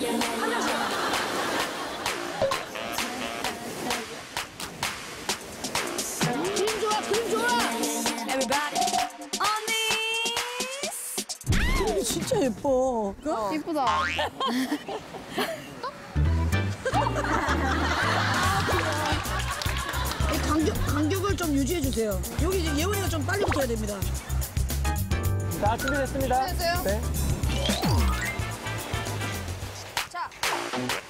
그림 좋아, 그림 좋아. 그림이 진짜 예뻐. 예쁘다 어. 이 간격, 간격을 좀 유지해 주세요. 여기 이제 예원이가 좀 빨리 붙어야 됩니다. 자, 준비됐습니다. 네. Yeah.